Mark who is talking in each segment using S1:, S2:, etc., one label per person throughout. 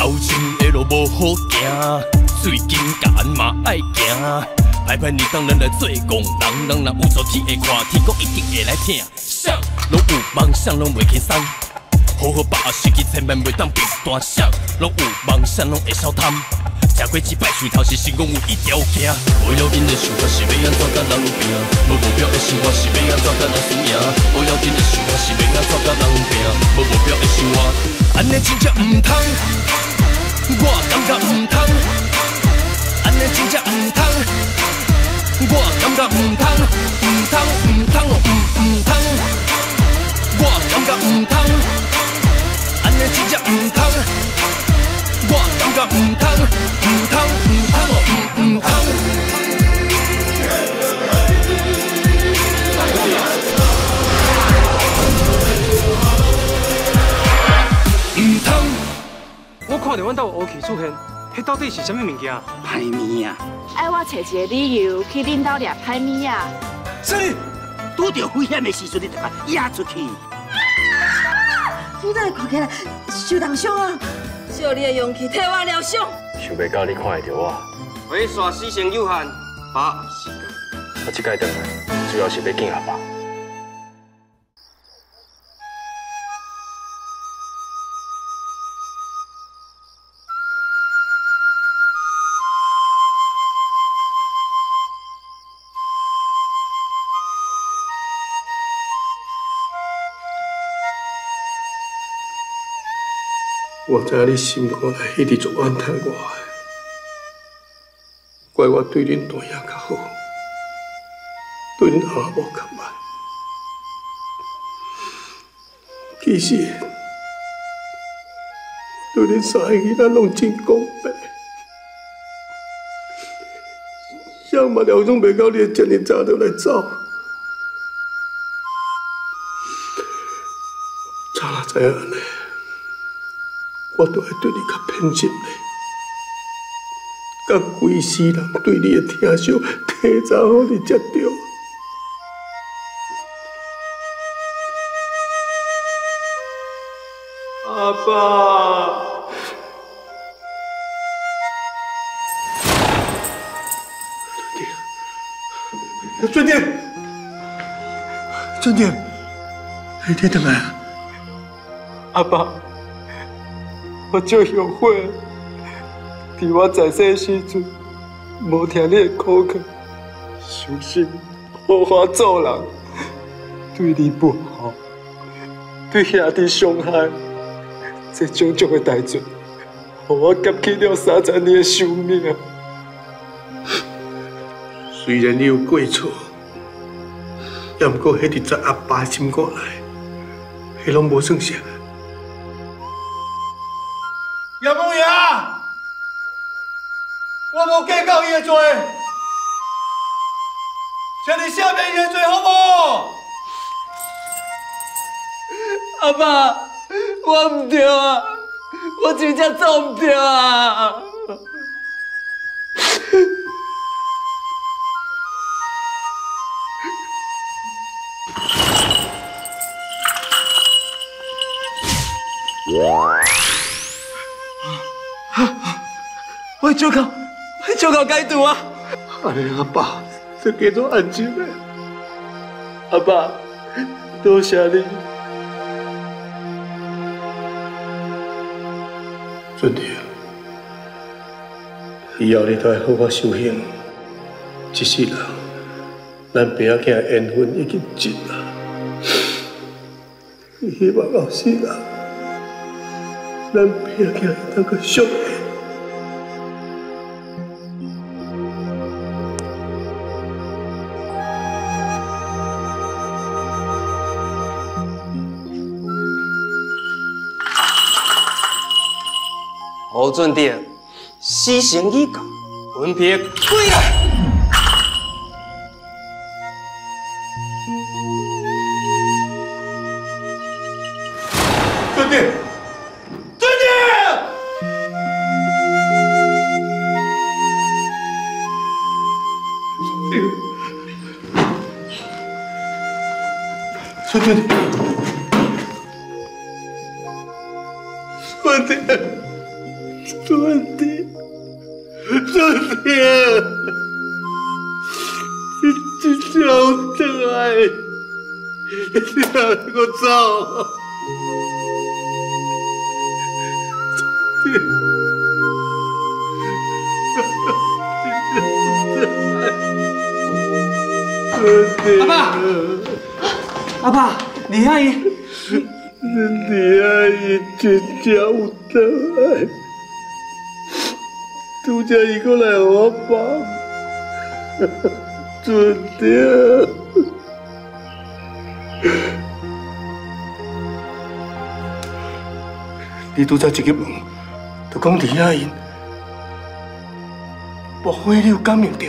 S1: 头前的路无好行，最近甲俺嘛爱行？歹歹你当咱来做工人，人若有错天会看，天公一定会来听。想，拢有梦想，拢袂轻松。好好把握时机，千万袂当变大想。拢有梦想，拢会少贪。吃过一摆水头是成功有一条行。为了恁的想法是要安怎甲人拼？无目标的生活是要安怎甲人输赢？为了恁的想法是要安怎甲人拼？无目标的生活，安尼真正唔通。我感觉唔通，安尼真正唔通。我感觉唔通，唔通唔通哦，唔唔通。我感觉唔通，安尼真正唔通。我感觉唔通，
S2: 看到阮兜乌气出现，迄到底是啥物物件？
S3: 歹物啊！
S4: 爱我找一个理由去恁兜掠歹物啊！
S2: 是，
S3: 拄着危险的时阵，你就把压出去。
S5: 你哪会看起来受重伤啊？
S6: 借你的勇气替我疗伤。
S7: 想袂到你看会着我，
S2: 为耍时间有限，把握时间。
S7: 我即摆回来主要是要见阿爸。
S8: 我知影你心肝内迄直做怨叹我的，怪我对恁大爷较好，对恁阿某较慢。其实，对恁三个囡仔拢真公平，想嘛了拢袂到你遮尔早就来走。早若知影安尼。我都会对你较偏心嘞，甲规世人对你的疼惜提早互你接到。阿爸，尊弟，尊弟，你听到没？
S2: 阿爸。我足后悔，伫我在世时阵，无听你的苦劝，相信无法做人，对你不好，对兄弟伤害，这种种的代罪，互我夹起了三十年的寿命。
S8: 虽然你有过错，也毋过迄日在阿爸心肝内，迄拢无算啥。
S9: 我无计较伊的罪，请你赦免伊的罪好无？
S2: 阿爸，我唔对啊，我真正做唔对啊！我照靠，我照靠解毒啊！
S8: 安尼阿爸，就叫做安静嘞。
S2: 阿爸，多谢你。
S8: 准弟，以后你都要好好修行。一世人，咱爸仔囝缘分已经尽了，希望后世人，咱爸仔囝会当个相
S2: 侯尊弟，死刑已到，文撇归来。
S9: 尊弟，尊弟！
S8: 孙子，孙子，尊弟，尊弟，你真正有回来，你哪能够走？
S2: 阿爸，阿爸，李阿姨，
S8: 李阿姨真正有回来，拄则伊过来我抱，尊弟。你拄则一入门，就讲李阿姨，莫非你有感应到？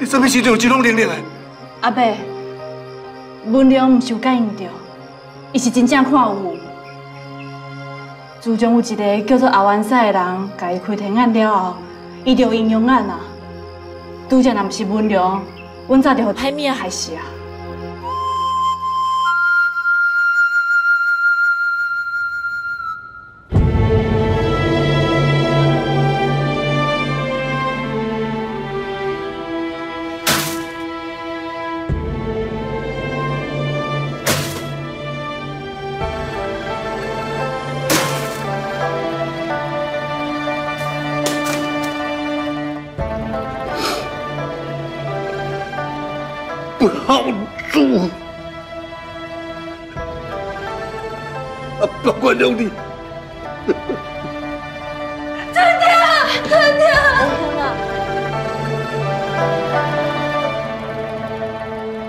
S8: 你什么时阵有这种能力的？
S4: 阿伯，文良毋是有感应到，伊是真正看有。自从有一个叫做阿元赛的人，甲伊开天眼了后，伊就阴阳眼啊。拄则若毋是文良，阮早就互歹物啊害死啊！
S8: 不好做，啊，不管了你。
S6: 真的，真的。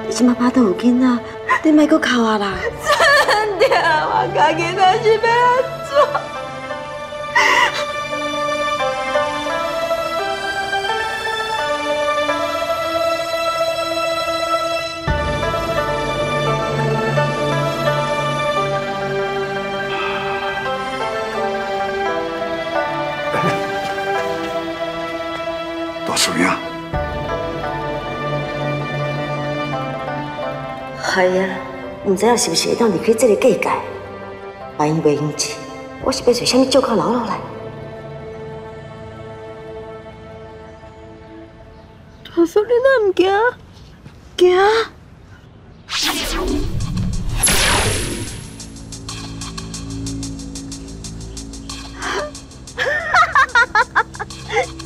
S5: 你即马巴肚有囡仔，你莫搁哭啊啦！唔知影是不是会当离开这个世界？万一袂用钱，我是要找什么借口留落来？
S6: 大叔，你哪唔惊？
S5: 惊！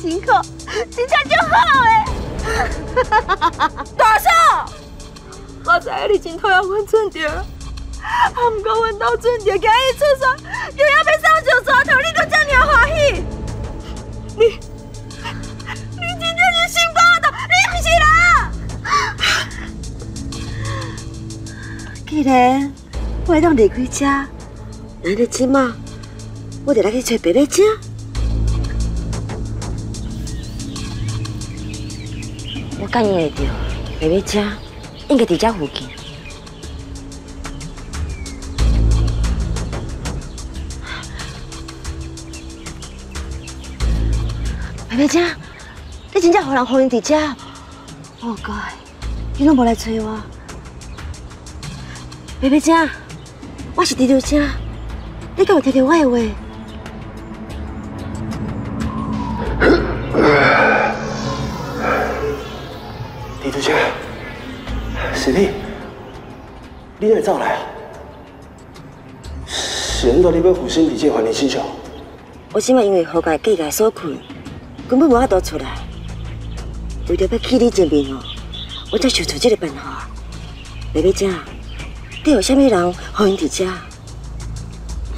S6: 真好，真正就好诶！大嫂，我知影你真讨厌阮俊着，啊，毋过阮兜俊着今日出山，又要要上石山头，你都这尔欢喜？你，你真正是心肝的，你不是人！
S5: 既然我会当离开家，那你即马我就来去找白马精。我感应会到白马精应该在这附近。白马精，你真正互人互因伫这？哦乖，你拢无来找我。白马精，我是地头精，你敢有听到我的话？
S8: 你哪会走来啊？是毋到你要负身伫这环境身上？
S5: 我即摆因为何家计界所困，根本无法度出来。为着要去你前面哦，我才想出这个办法。白马精，你有啥物人互因伫这？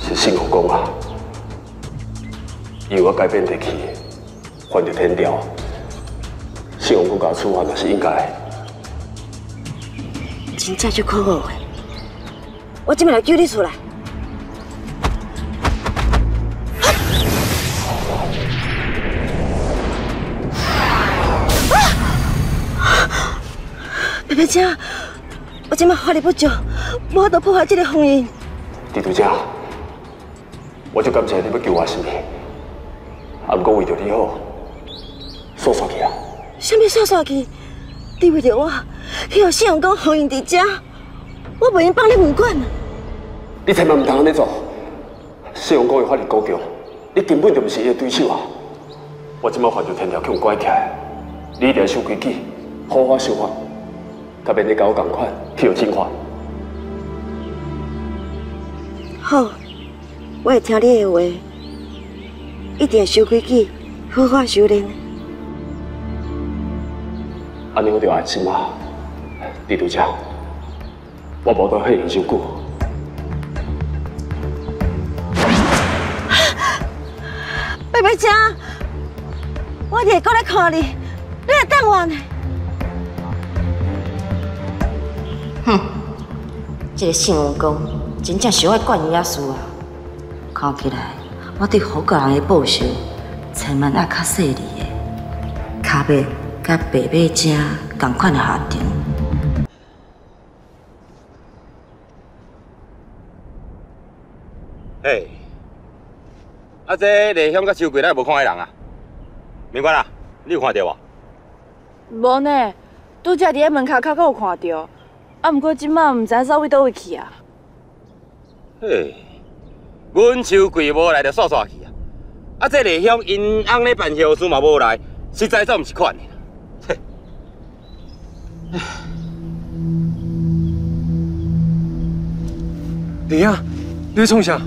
S7: 是信公公啊，以我改变地去，换着天条，信公公甲我处罚那是应该的。
S5: 真正足可恶的，我即摆来救你出来。白马精，我即摆法力不足，无法度破坏这个封印。
S7: 地图姐，我就感谢你要救我性命，啊，不过为着你好，说说去啊。
S5: 什么煞煞去？你为着我，去互信用公封印伫这，我袂用帮你管管。
S7: 你千万唔通安尼做，信用公的法律高强，你根本就不是伊的对手啊！我即马犯着天条去拐起来，你一定要守规矩，好好守法，甲免你甲我共款去有惩罚。
S5: 好，我会听你的话，一定会守规矩，好好修炼。
S7: 安尼我就安心啊！李督长，我无当许用伤久。
S5: 贝贝姐，我一定会过来看你，你来等我呢。
S10: 哼，这个姓王公真正是爱管野事啊！看起来我对好家人的报仇，千万要较细腻的，卡要甲白马精同款的下场。
S11: 嘿，啊，这内乡甲秋桂，咱无看到人啊？明官啊，你有看到无？
S6: 无呢，拄则伫咧门口口口有看到，啊，毋过即摆毋知走去倒位去啊。
S11: 嘿，阮秋桂无来就煞煞去啊！啊，这丽香因翁咧办后事嘛无来，实在煞毋是款的。嘿，
S2: 李亚，你在创啥？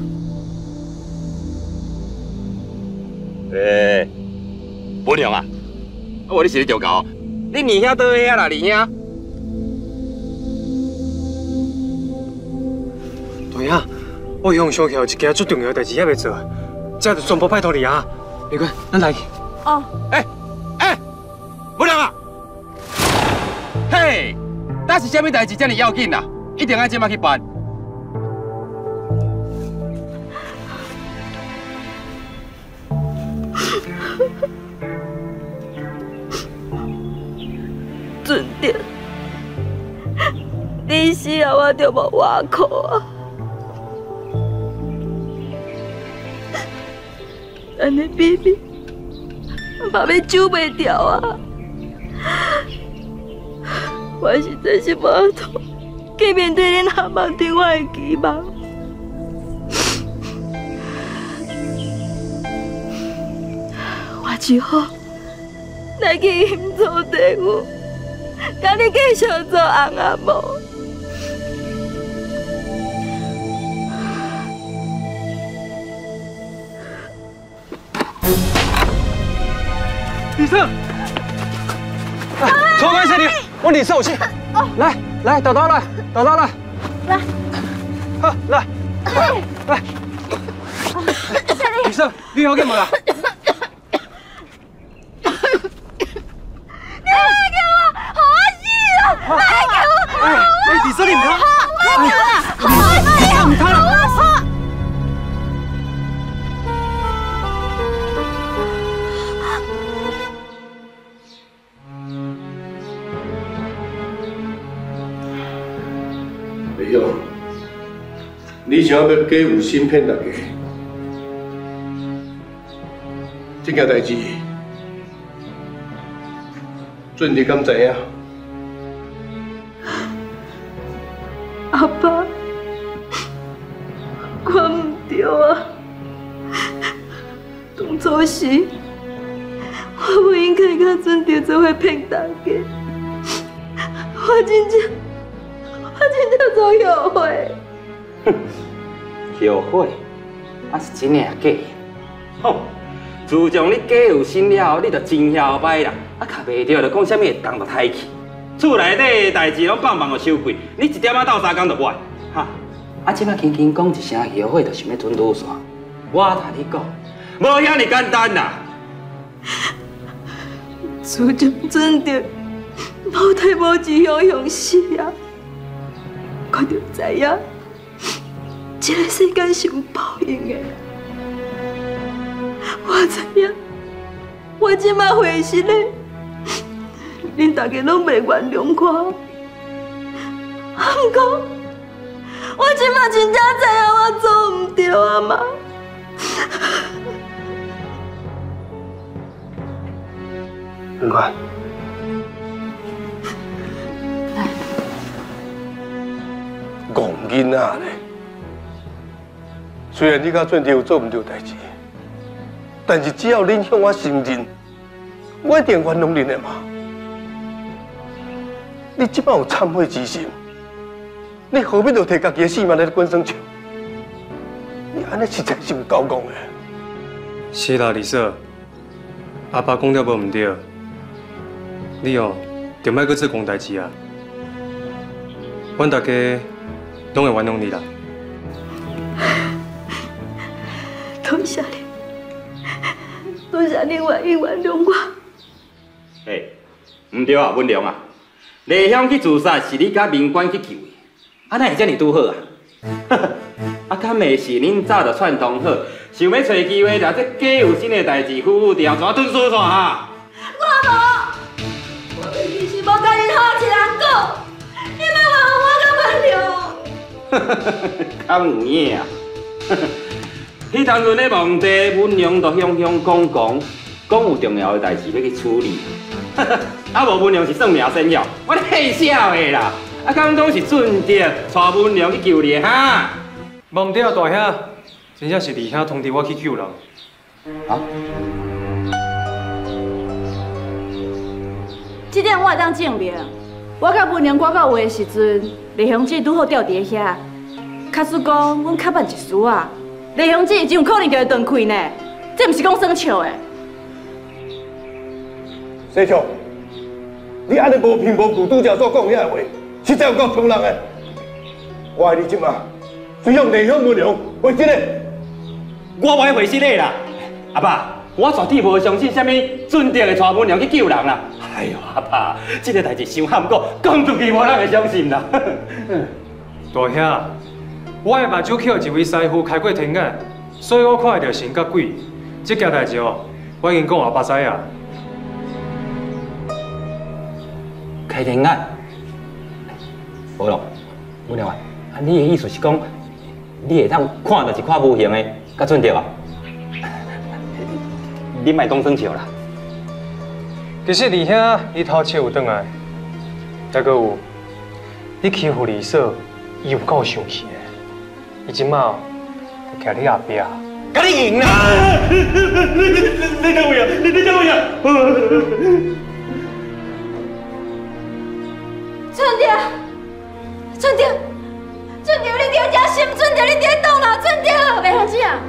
S11: 诶，本娘啊，我你是咧调教？你二兄倒遐啦，二兄？
S2: 大爷，我向想起有一件最重要的代志还未做，这就全部拜托你啊！你看，咱来去。
S6: 哦，
S11: 哎哎，本娘啊，嘿，那是什么代志这么要紧啊？一定要即马去办。
S6: 准点，你死后我就无外靠啊！安尼比比，嘛要救袂掉啊！我实在是无法度，去面对恁阿妈对我的期望。我只好来去阴做地府，甲你继续做翁阿某。
S2: 李胜，来，抽开身体，我李胜有气。来来，找到了，找到了，
S6: 来，
S2: 好来，来。李胜，你要干嘛
S6: 啦？
S8: 想要假有心骗大家？这件代志，准你敢知影？
S6: 阿爸，我唔对啊！当初时，我不应该甲准着做伙骗大家，我真正，我真正做后悔。
S11: 后悔，啊是真的啊假的？吼！自从你假有心了后，你就真晓摆啦，啊，卡袂着就讲啥物会动就抬去，厝内底的代志拢放放互收柜，你一点仔斗三工就坏，哈！啊，即摆轻轻讲一声后悔，就想要吞堵煞。我同你讲，无遐尼简单啦。
S6: 自从真着无体无志向向死啊，我就知影，这个世界是有报应的。我知影，我即马回心嘞，恁大家拢袂原谅我。啊，毋过我即马真正知影我做毋对啊嘛。
S2: 唔管。
S8: 戆囡仔咧，虽然你甲准弟有做唔对代志，但是只要恁向我承认，我一定原谅恁的嘛。你即摆有忏悔之心，你何必就摕家己的性命来滚生笑？你安尼实在是有够讲的。
S12: 是啦，李嫂，阿爸讲了无唔对，你哦，就莫搁做公代志啊。阮大家拢会原谅你啦。
S6: 多谢你，多谢你愿意原谅我。
S11: 哎，唔对啊，文良啊，丽香去自杀是你甲民官去救的，啊，哪会这么拄好啊？啊，敢会是恁早就串通好，想要找机会把这假有心的代志负负调转吞说煞哈？
S6: 我无，我明明是无甲恁好一人讲，你莫冤枉我甲文良。
S11: 敢有影啊？迄当阵咧忙地，文良就向向讲讲，讲有重要的代志要去处理。啊，无文娘是算命先了，我咧笑的啦。啊，刚刚是准着带文娘去救你哈？
S12: 无唔对啊，大兄，真正是二兄通知我去救人。
S11: 啊？
S4: 这点我会当证明。我甲文良赶到位的时阵，李雄姐拄好吊伫遐。假使讲阮较慢一丝啊，丽香姐真有可能就会断开呢。这毋是讲耍笑的。
S8: 西强，你安尼无凭无据拄则所讲遐话，实在有够冲人的。我爱你即马，非向内向文良，为真的。
S11: 我袂回信你啦，阿爸，我绝对无相信什么准定会带文良去救人啦。哎呦，阿爸，这个代志伤喊过，讲出去无人会相信啦。
S12: 大兄，我的目睭去互一位师傅开过天眼，所以我看得到神甲鬼。这件代志哦，我已经讲阿爸知啊。
S11: 开天眼，无咯，文良啊，啊，你的意思是讲，你会当看到一块无形的，甲准爹啊？你莫当生笑啦。
S12: 其实二兄伊偷车有转来，再搁有你欺负二嫂，伊有够生气的。伊即马就徛你后壁。
S11: 甲你赢啦！你你怎么样？你你怎么样？
S6: 春爹，春爹，春爹，你爹真心，春爹，你爹动啦，春爹。
S4: 丽香姐啊，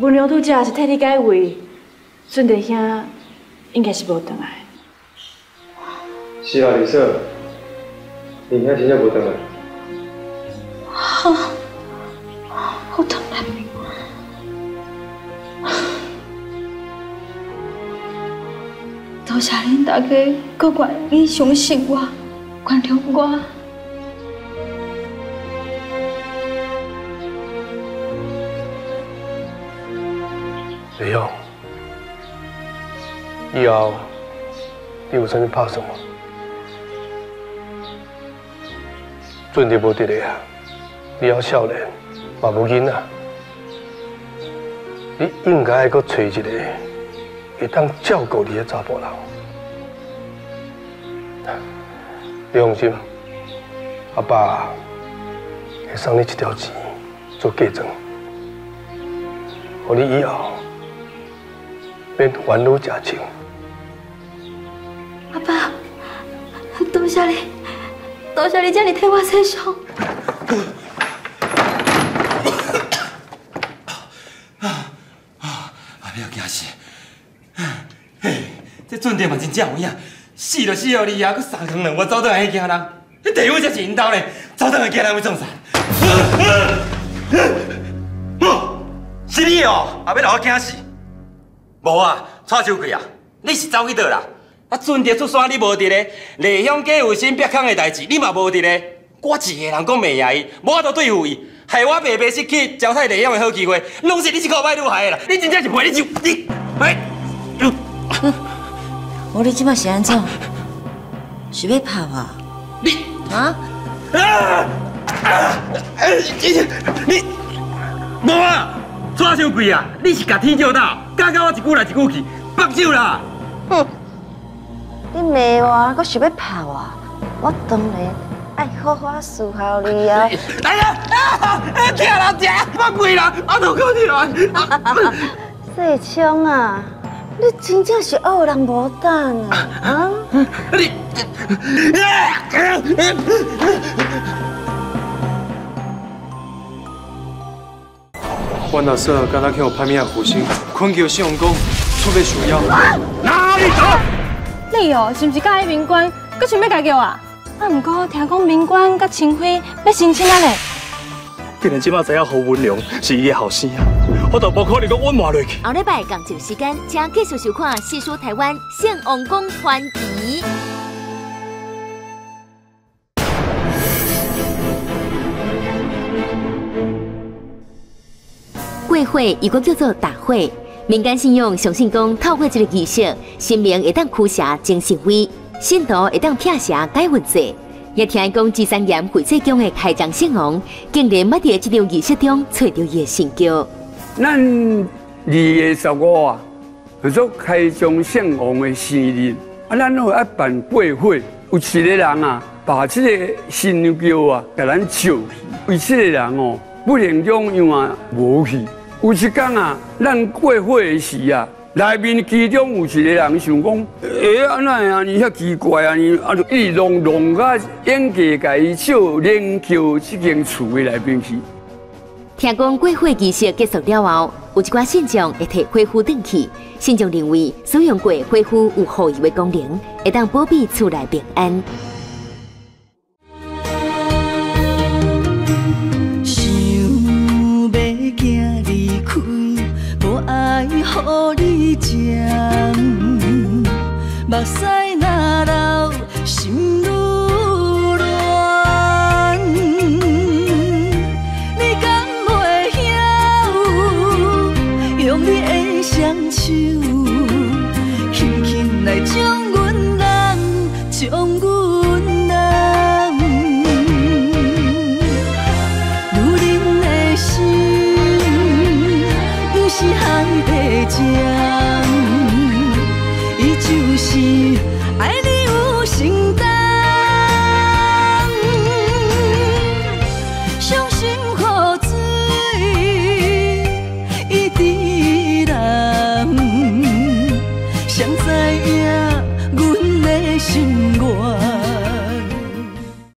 S4: 文良拄则是替你解围，准弟兄应该是无转来。
S12: 是啊，李嫂，你兄真正无转来。
S6: 大家，搁愿意相信我，原谅我。
S8: 李勇，以后你有啥物拍算吗？准你无伫咧啊！你还少年，嘛无囡仔，你应该爱搁找一个会当照顾你的查甫人。你放心，阿爸会送你一条钱做嫁妆，互你以后免烦恼食穿。
S6: 阿爸，多谢你，多谢你这样替我洗伤。
S11: 啊，不要惊死！嘿，这准爹嘛真正有影，死就死了你啊！佮三更两我走倒来去惊人，迄地位才是因兜呢，走倒来惊人要创啥？是你哦，也要让我惊死？无啊，蔡秋贵啊，你是走去倒啦？啊，准爹出山你无伫咧，丽香家有新别康的代志你嘛无伫咧，我一个人讲袂赢伊，无法度对付伊，害我白白失去交替丽香的好机会，拢是你这个歹女孩啦！你真正是陪你就你，哎。
S10: 我你即摆是安怎？是要拍我？
S11: 你
S10: 啊？
S11: 啊！你你无啊！蔡小贵啊！你是甲天叫到，教到我一句来一句去，放手啦！
S10: 哼！你骂我，搁想要拍我？我当然
S5: 爱好花树效你啊！
S11: 哎呀啊！听人家，我跪啦，我都靠你来。
S5: 世昌啊，你真正是恶人无胆啊！啊！
S11: 你。
S12: 阮阿嫂敢若去互歹命负心，困叫信用公出来受妖。
S11: 哪里走？
S13: 你哦，是毋是甲迄民官，搁想要家叫啊？啊，毋过听讲民官甲清辉要成亲啊！咧。
S14: 既然即马知影侯文良是伊的后生啊，我就无可能搁隐瞒落去。
S15: 后礼拜共就时间，请继续收看《细说台湾献王公传奇》。贵会如果叫做大会，民间信用相信讲透过这个仪式，神明会当驱邪精神威，信徒会当辟邪改运势。也听讲智三岩会社宫的开张圣王，竟然捌在这场仪式中找到伊的神教。
S16: 咱二月十五啊，叫做开张圣王的生日，啊，咱有一办贵会，有七个人啊，把这个神教啊，给咱招去，有七个人哦，不能中样啊无去。有一天啊，咱过会的时啊，内面其中有一个人想讲，哎，安那啊，你遐奇怪啊，你啊就一弄弄个演技，甲伊笑连叫这间厝的内面去。
S15: 听讲过火仪式结束了后，有一寡信众会摕火壶转去，信众认为使用过恢复有护佑的功能，会当保庇厝内平安。
S17: 目屎若流，心愈